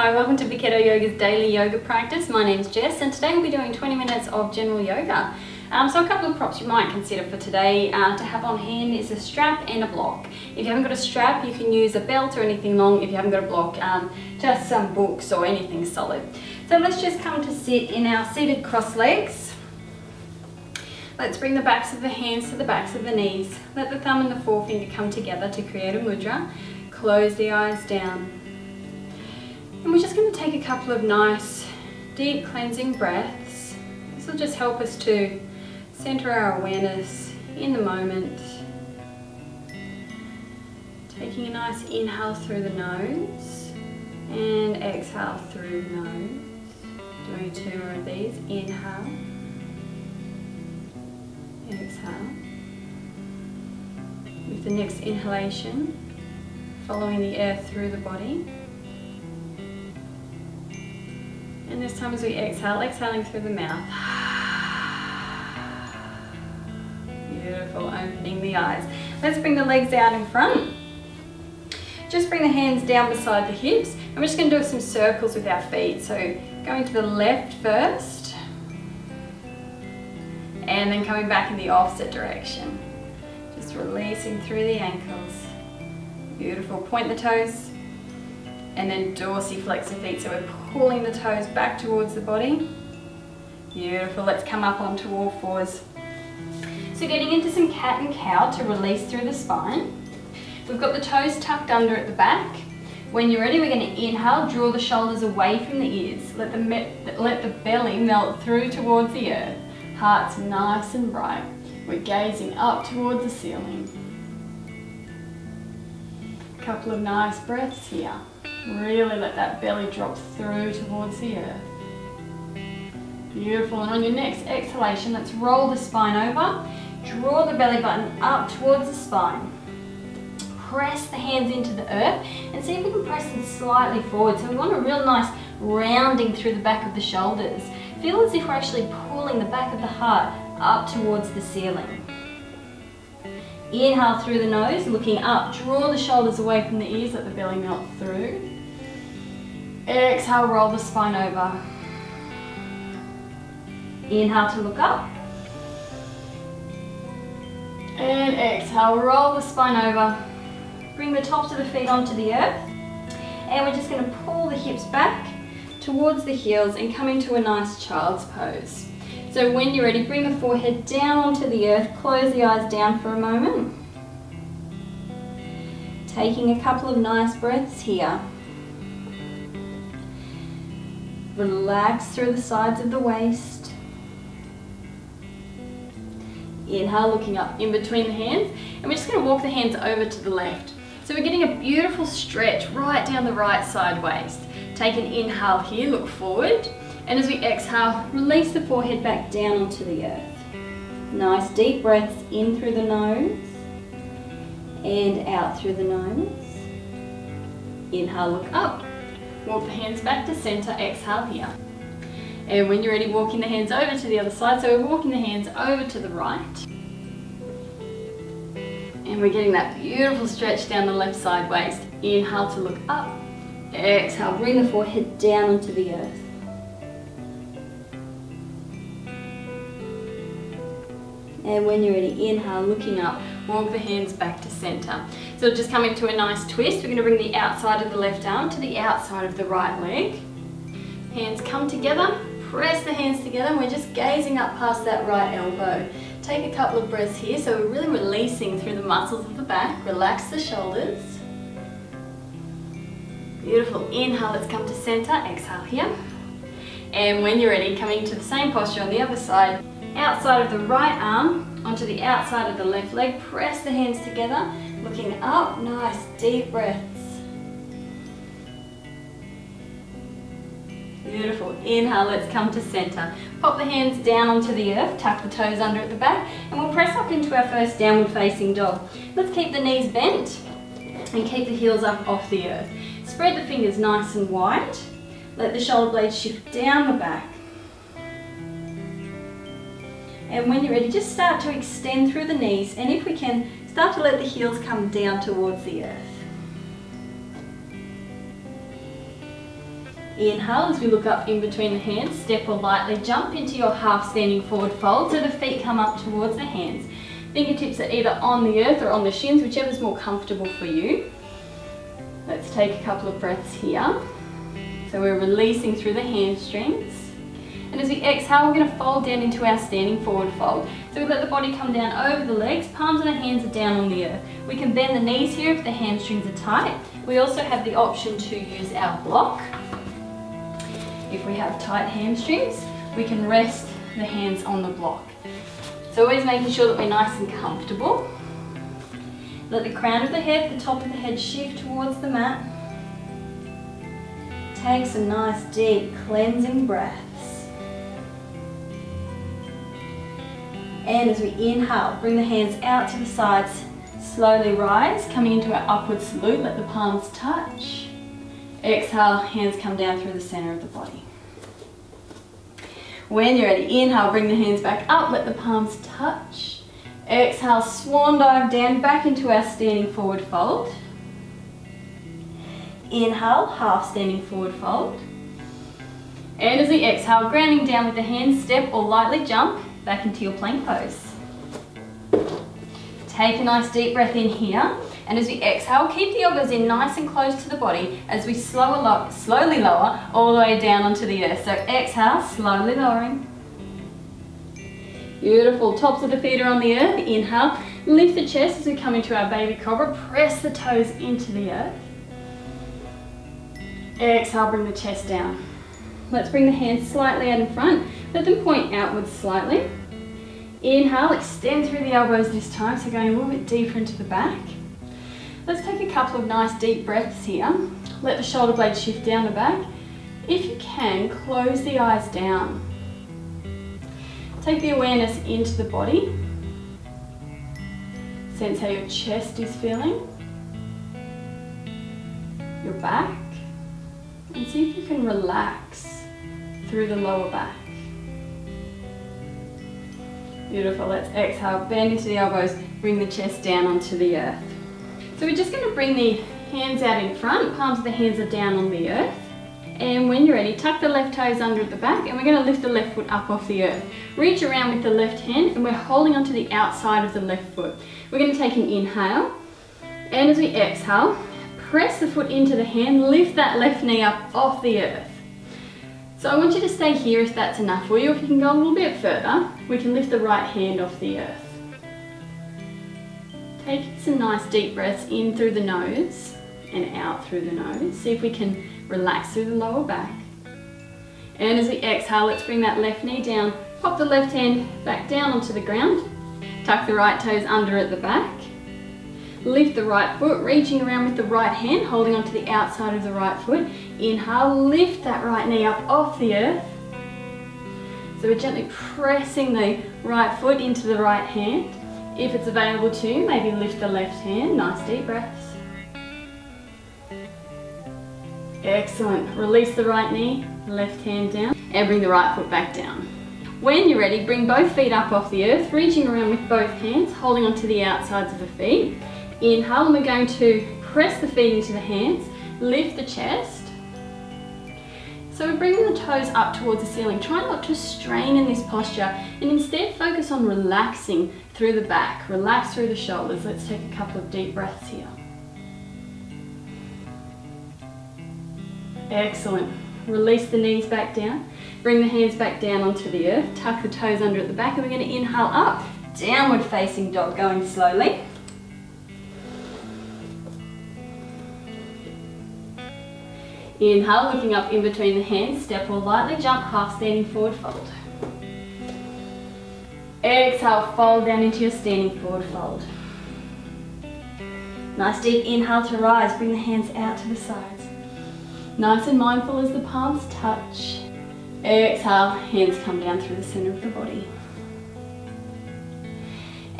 Hi, welcome to Biketo Yoga's daily yoga practice. My name's Jess and today we'll be doing 20 minutes of general yoga. Um, so a couple of props you might consider for today uh, to have on hand is a strap and a block. If you haven't got a strap, you can use a belt or anything long. If you haven't got a block, um, just some books or anything solid. So let's just come to sit in our seated cross legs. Let's bring the backs of the hands to the backs of the knees. Let the thumb and the forefinger come together to create a mudra. Close the eyes down. And we're just going to take a couple of nice deep cleansing breaths. This will just help us to center our awareness in the moment. Taking a nice inhale through the nose and exhale through the nose. Doing two more of these. Inhale. Exhale. With the next inhalation, following the air through the body. And this time as we exhale, exhaling through the mouth. Beautiful, opening the eyes. Let's bring the legs out in front. Just bring the hands down beside the hips. And we're just going to do some circles with our feet. So going to the left first. And then coming back in the opposite direction. Just releasing through the ankles. Beautiful. Point the toes. And then dorsiflex the feet. So we're pulling the toes back towards the body. Beautiful. Let's come up onto all fours. So getting into some cat and cow to release through the spine. We've got the toes tucked under at the back. When you're ready, we're going to inhale, draw the shoulders away from the ears. Let the, let the belly melt through towards the earth. Heart's nice and bright. We're gazing up towards the ceiling. A couple of nice breaths here. Really let that belly drop through towards the earth. Beautiful. And on your next exhalation, let's roll the spine over. Draw the belly button up towards the spine. Press the hands into the earth and see if we can press them slightly forward. So we want a real nice rounding through the back of the shoulders. Feel as if we're actually pulling the back of the heart up towards the ceiling. Inhale through the nose, looking up. Draw the shoulders away from the ears, let the belly melt through. Exhale, roll the spine over. Inhale to look up. And exhale, roll the spine over. Bring the tops of the feet onto the earth. And we're just going to pull the hips back towards the heels and come into a nice child's pose. So when you're ready, bring the forehead down onto the earth, close the eyes down for a moment. Taking a couple of nice breaths here. Relax through the sides of the waist. Inhale, looking up in between the hands. And we're just going to walk the hands over to the left. So we're getting a beautiful stretch right down the right side waist. Take an inhale here, look forward. And as we exhale, release the forehead back down onto the earth. Nice deep breaths in through the nose and out through the nose. Inhale, look up. Walk the hands back to center, exhale here. And when you're ready, walking the hands over to the other side. So we're walking the hands over to the right. And we're getting that beautiful stretch down the left side waist. Inhale to look up. Exhale, bring the forehead down onto the earth. And when you're ready, inhale, looking up, walk the hands back to center. So just come into a nice twist. We're going to bring the outside of the left arm to the outside of the right leg. Hands come together, press the hands together, and we're just gazing up past that right elbow. Take a couple of breaths here, so we're really releasing through the muscles of the back. Relax the shoulders. Beautiful. Inhale, let's come to center. Exhale here. And when you're ready, coming to the same posture on the other side, outside of the right arm onto the outside of the left leg. Press the hands together, looking up. Nice deep breaths. Beautiful. Inhale, let's come to center. Pop the hands down onto the earth, tuck the toes under at the back, and we'll press up into our first downward facing dog. Let's keep the knees bent and keep the heels up off the earth. Spread the fingers nice and wide. Let the shoulder blades shift down the back. And when you're ready, just start to extend through the knees. And if we can, start to let the heels come down towards the earth. Inhale as we look up in between the hands, step or lightly jump into your half standing forward fold so the feet come up towards the hands. Fingertips are either on the earth or on the shins, whichever is more comfortable for you. Let's take a couple of breaths here. So we're releasing through the hamstrings. And as we exhale, we're going to fold down into our standing forward fold. So we let the body come down over the legs, palms and our hands are down on the earth. We can bend the knees here if the hamstrings are tight. We also have the option to use our block. If we have tight hamstrings, we can rest the hands on the block. So always making sure that we're nice and comfortable. Let the crown of the head, the top of the head shift towards the mat. Take some nice deep cleansing breaths. And as we inhale, bring the hands out to the sides, slowly rise, coming into our upward salute, let the palms touch. Exhale, hands come down through the center of the body. When you're ready, inhale, bring the hands back up, let the palms touch. Exhale, swan dive down, back into our standing forward fold. Inhale, half standing forward fold. And as we exhale, grounding down with the hands, step or lightly jump back into your plank pose. Take a nice deep breath in here. And as we exhale, keep the elbows in nice and close to the body as we slow slowly lower all the way down onto the earth. So exhale, slowly lowering. Beautiful, tops of the feet are on the earth. Inhale, lift the chest as we come into our baby cobra. Press the toes into the earth. Exhale, bring the chest down. Let's bring the hands slightly out in front. Let them point outwards slightly. Inhale, extend through the elbows this time, so going a little bit deeper into the back. Let's take a couple of nice deep breaths here. Let the shoulder blades shift down the back. If you can, close the eyes down. Take the awareness into the body. Sense how your chest is feeling. Your back. And see if you can relax through the lower back. Beautiful, let's exhale, bend into the elbows, bring the chest down onto the earth. So we're just going to bring the hands out in front, palms of the hands are down on the earth. And when you're ready, tuck the left toes under at the back and we're going to lift the left foot up off the earth. Reach around with the left hand and we're holding onto the outside of the left foot. We're going to take an inhale and as we exhale, press the foot into the hand, lift that left knee up off the earth. So I want you to stay here if that's enough for you. If you can go a little bit further, we can lift the right hand off the earth. Take some nice deep breaths in through the nose and out through the nose. See if we can relax through the lower back. And as we exhale, let's bring that left knee down. Pop the left hand back down onto the ground. Tuck the right toes under at the back. Lift the right foot, reaching around with the right hand, holding onto the outside of the right foot. Inhale, lift that right knee up off the earth. So we're gently pressing the right foot into the right hand. If it's available to you, maybe lift the left hand, nice deep breaths. Excellent. Release the right knee, left hand down, and bring the right foot back down. When you're ready, bring both feet up off the earth, reaching around with both hands, holding onto the outsides of the feet. Inhale, and we're going to press the feet into the hands, lift the chest, so we're bringing the toes up towards the ceiling. Try not to strain in this posture and instead focus on relaxing through the back. Relax through the shoulders. Let's take a couple of deep breaths here. Excellent. Release the knees back down. Bring the hands back down onto the earth. Tuck the toes under at the back and we're going to inhale up. Downward facing dog going slowly. Inhale, looking up in between the hands, step or lightly jump, half standing forward fold. Exhale, fold down into your standing forward fold. Nice deep inhale to rise, bring the hands out to the sides. Nice and mindful as the palms touch. Exhale, hands come down through the center of the body.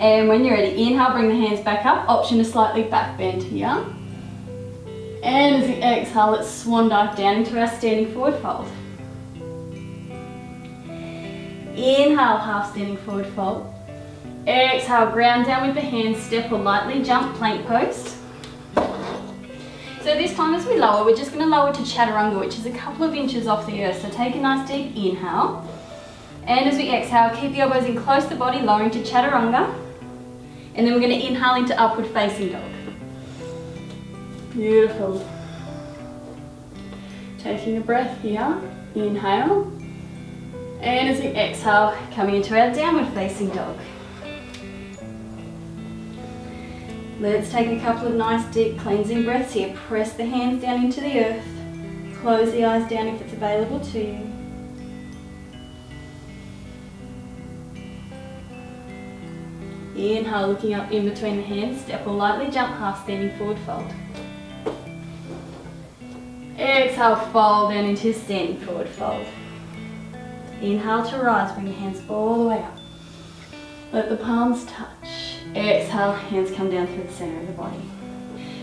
And when you're ready, inhale, bring the hands back up. Option to slightly back bend here. And as we exhale, let's swan dive down into our standing forward fold. Inhale, half standing forward fold. Exhale, ground down with the hands, step or lightly jump, plank pose. So this time as we lower, we're just going to lower to chaturanga, which is a couple of inches off the earth. So take a nice deep inhale. And as we exhale, keep the elbows in close to the body, lowering to chaturanga. And then we're going to inhale into upward facing dog. Beautiful. Taking a breath here, inhale. And as we exhale, coming into our downward facing dog. Let's take a couple of nice deep cleansing breaths here. Press the hands down into the earth. Close the eyes down if it's available to you. Inhale, looking up in between the hands. Step or lightly jump half standing forward fold. Exhale, fold down into standing forward fold. Inhale to rise, bring your hands all the way up. Let the palms touch. Exhale, hands come down through the center of the body.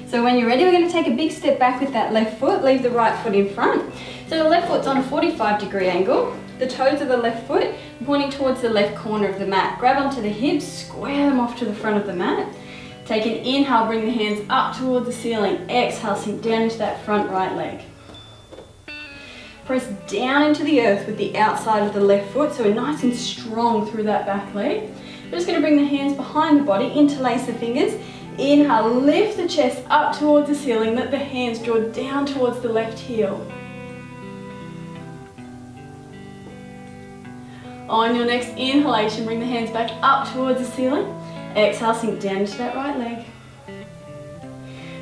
So when you're ready, we're going to take a big step back with that left foot. Leave the right foot in front. So the left foot's on a 45 degree angle. The toes of the left foot pointing towards the left corner of the mat. Grab onto the hips, square them off to the front of the mat. Take an inhale, bring the hands up towards the ceiling. Exhale, sink down into that front right leg. Press down into the earth with the outside of the left foot, so we're nice and strong through that back leg. We're just going to bring the hands behind the body, interlace the fingers. Inhale, lift the chest up towards the ceiling. Let the hands draw down towards the left heel. On your next inhalation, bring the hands back up towards the ceiling. Exhale, sink down into that right leg.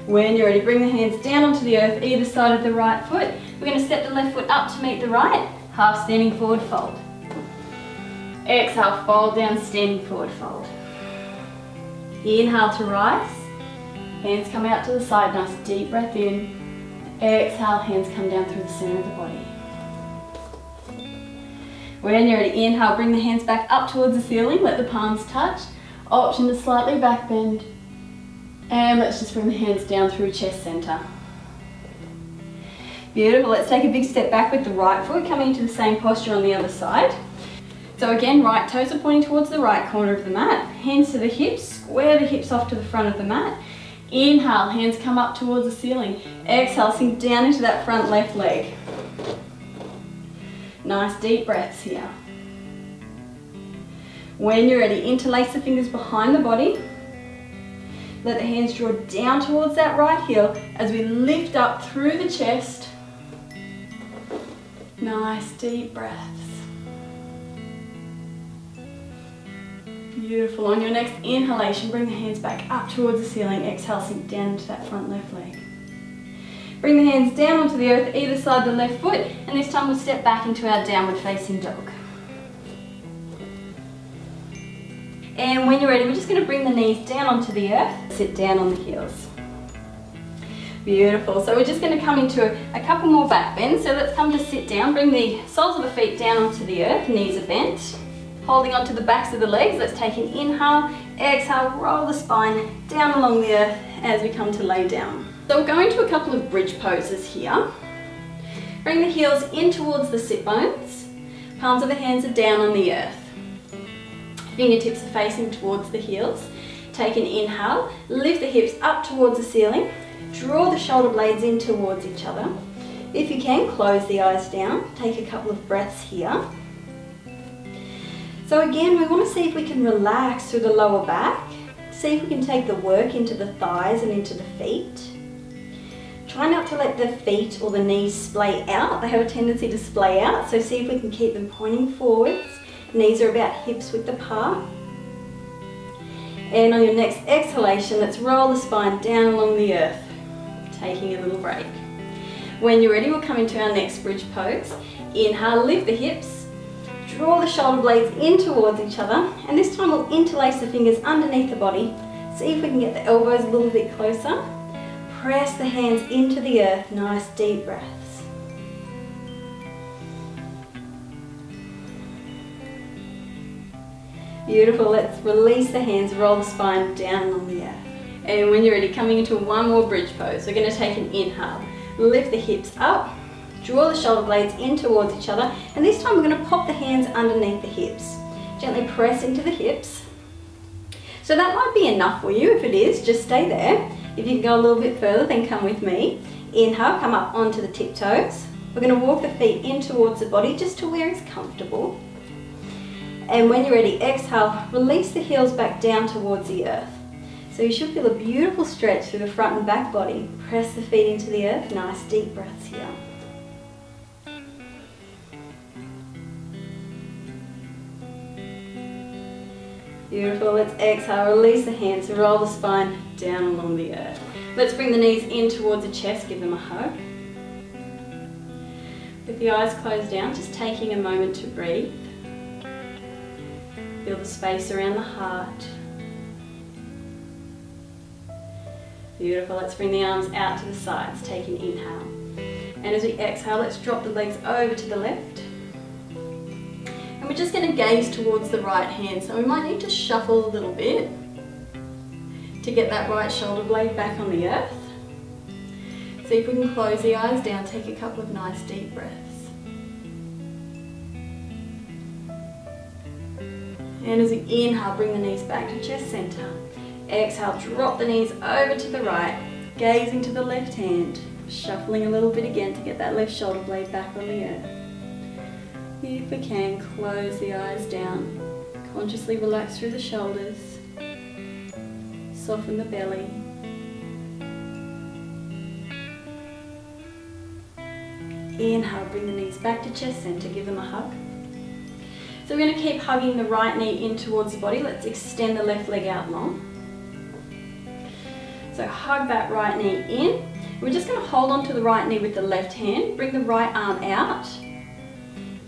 When you're ready, bring the hands down onto the earth, either side of the right foot. We're going to step the left foot up to meet the right, half standing forward fold. Exhale, fold down, standing forward fold. Inhale to rise. Hands come out to the side, nice deep breath in. Exhale, hands come down through the center of the body. When you're ready, inhale, bring the hands back up towards the ceiling, let the palms touch. Option to slightly back bend. And let's just bring the hands down through chest center. Beautiful, let's take a big step back with the right foot, coming into the same posture on the other side. So again, right toes are pointing towards the right corner of the mat. Hands to the hips, square the hips off to the front of the mat. Inhale, hands come up towards the ceiling. Exhale, sink down into that front left leg. Nice deep breaths here. When you're ready, interlace the fingers behind the body. Let the hands draw down towards that right heel as we lift up through the chest. Nice deep breaths. Beautiful. On your next inhalation, bring the hands back up towards the ceiling. Exhale, sink down into that front left leg. Bring the hands down onto the earth, either side the left foot, and this time we'll step back into our downward facing dog. And when you're ready, we're just going to bring the knees down onto the earth, sit down on the heels. Beautiful. So we're just going to come into a, a, couple more back bends. So let's come to sit down. Bring the soles of the feet down onto the earth, knees are bent. Holding onto the backs of the legs, let's take an inhale, exhale, roll the spine down along the earth as we come to lay down. So we're going to a couple of bridge poses here. Bring the heels in towards the sit bones. Palms of the hands are down on the earth. Fingertips are facing towards the heels. Take an inhale, lift the hips up towards the ceiling. Draw the shoulder blades in towards each other. If you can, close the eyes down. Take a couple of breaths here. So again, we want to see if we can relax through the lower back. See if we can take the work into the thighs and into the feet. Try not to let the feet or the knees splay out. They have a tendency to splay out, so see if we can keep them pointing forwards. Knees are about hips width apart. And on your next exhalation, let's roll the spine down along the earth, taking a little break. When you're ready, we'll come into our next bridge pose. Inhale, lift the hips, draw the shoulder blades in towards each other, and this time we'll interlace the fingers underneath the body. See if we can get the elbows a little bit closer. Press the hands into the earth, nice deep breaths. Beautiful, let's release the hands, roll the spine down on the earth. And when you're ready, coming into one more bridge pose, we're going to take an inhale. Lift the hips up, draw the shoulder blades in towards each other, and this time we're going to pop the hands underneath the hips. Gently press into the hips. So that might be enough for you. If it is, just stay there. If you can go a little bit further, then come with me. Inhale, come up onto the tiptoes. We're going to walk the feet in towards the body just to where it's comfortable. And when you're ready, exhale, release the heels back down towards the earth. So you should feel a beautiful stretch through the front and back body. Press the feet into the earth. Nice deep breaths here. Beautiful. Let's exhale. Release the hands. And roll the spine down along the earth. Let's bring the knees in towards the chest. Give them a hug. With the eyes closed down, just taking a moment to breathe. Feel the space around the heart. Beautiful. Let's bring the arms out to the sides. Take an inhale. And as we exhale, let's drop the legs over to the left. And we're just going to gaze towards the right hand. So we might need to shuffle a little bit to get that right shoulder blade back on the earth. See if we can close the eyes down, take a couple of nice deep breaths. And as we inhale, bring the knees back to chest center. Exhale, drop the knees over to the right, gazing to the left hand, shuffling a little bit again to get that left shoulder blade back on the earth. If we can, close the eyes down. Consciously relax through the shoulders. Soften the belly. Inhale, bring the knees back to chest center, give them a hug. So we're going to keep hugging the right knee in towards the body. Let's extend the left leg out long. So hug that right knee in. We're just going to hold on to the right knee with the left hand. Bring the right arm out.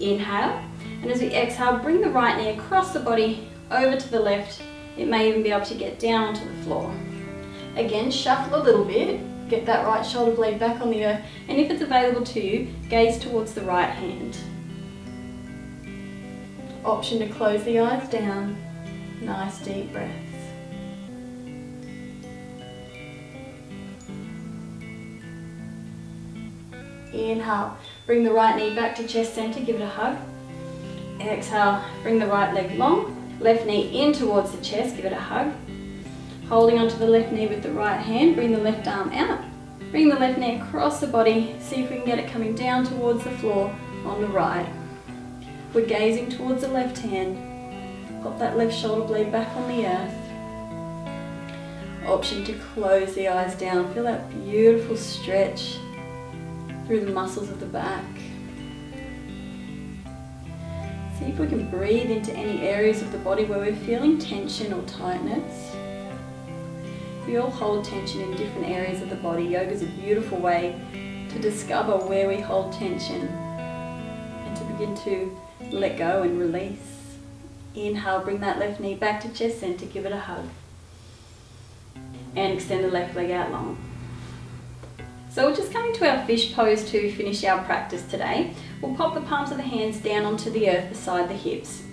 Inhale. And as we exhale, bring the right knee across the body over to the left. It may even be able to get down onto the floor. Again, shuffle a little bit. Get that right shoulder blade back on the earth. And if it's available to you, gaze towards the right hand. Option to close the eyes down. Nice deep breaths. Inhale, bring the right knee back to chest center, give it a hug. Exhale, bring the right leg long, left knee in towards the chest, give it a hug. Holding onto the left knee with the right hand, bring the left arm out. Bring the left knee across the body, see if we can get it coming down towards the floor on the right. We're gazing towards the left hand. Pop that left shoulder blade back on the earth. Option to close the eyes down. Feel that beautiful stretch through the muscles of the back. See if we can breathe into any areas of the body where we're feeling tension or tightness. We all hold tension in different areas of the body. Yoga is a beautiful way to discover where we hold tension and to begin to let go and release. Inhale, bring that left knee back to chest center, give it a hug. And extend the left leg out long. So we're just coming to our fish pose to finish our practice today. We'll pop the palms of the hands down onto the earth beside the hips.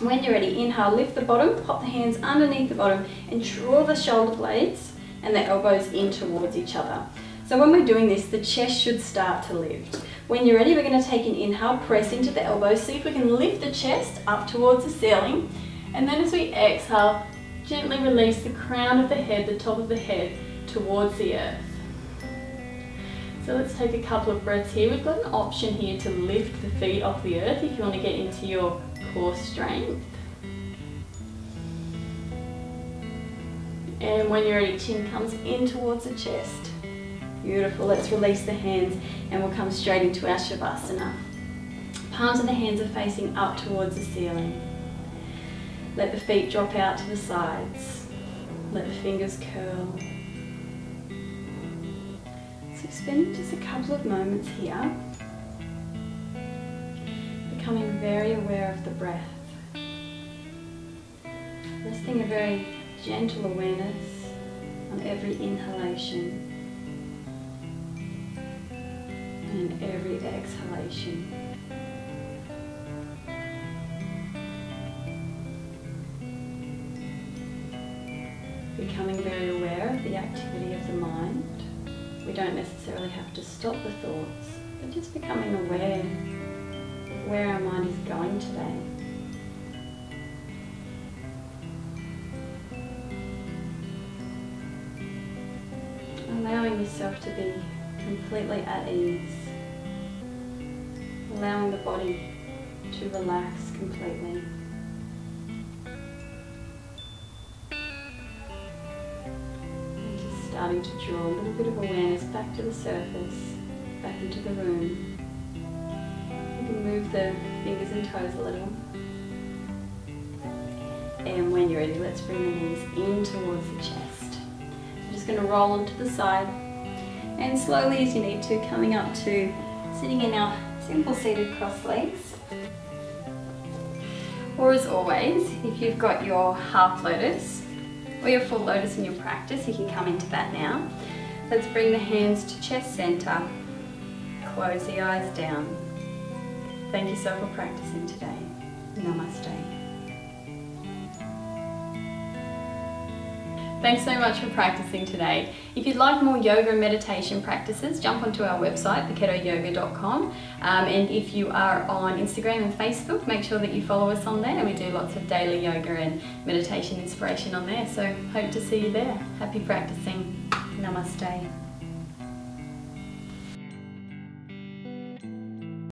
When you're ready, inhale, lift the bottom, pop the hands underneath the bottom and draw the shoulder blades and the elbows in towards each other. So when we're doing this, the chest should start to lift. When you're ready, we're going to take an inhale, press into the elbows, see if we can lift the chest up towards the ceiling. And then as we exhale, gently release the crown of the head, the top of the head, towards the earth. So let's take a couple of breaths here. We've got an option here to lift the feet off the earth if you want to get into your core strength. And when you're ready, chin comes in towards the chest. Beautiful. Let's release the hands and we'll come straight into our Shavasana. Palms of the hands are facing up towards the ceiling. Let the feet drop out to the sides. Let the fingers curl So spending just a couple of moments here, becoming very aware of the breath. Resting a very gentle awareness on every inhalation and every exhalation. Becoming very aware of the activity of the mind. We don't necessarily have to stop the thoughts, but just becoming aware of where our mind is going today. allowing yourself to be completely at ease, allowing the body to relax completely. And just starting to draw a little bit of awareness back to the surface, back into the room. You can move the fingers and toes a little. And when you're ready, let's bring the knees in towards the chest. I'm just going to roll onto the side and slowly as you need to, coming up to sitting in our simple seated cross legs. Or as always, if you've got your half lotus or your full lotus in your practice, you can come into that now. Let's bring the hands to chest center, close the eyes down. Thank you so for practicing today. Namaste. Thanks so much for practicing today. If you'd like more yoga and meditation practices, jump onto our website, theketoyoga.com. Um, and if you are on Instagram and Facebook, make sure that you follow us on there. And we do lots of daily yoga and meditation inspiration on there. So hope to see you there. Happy practicing. Namaste.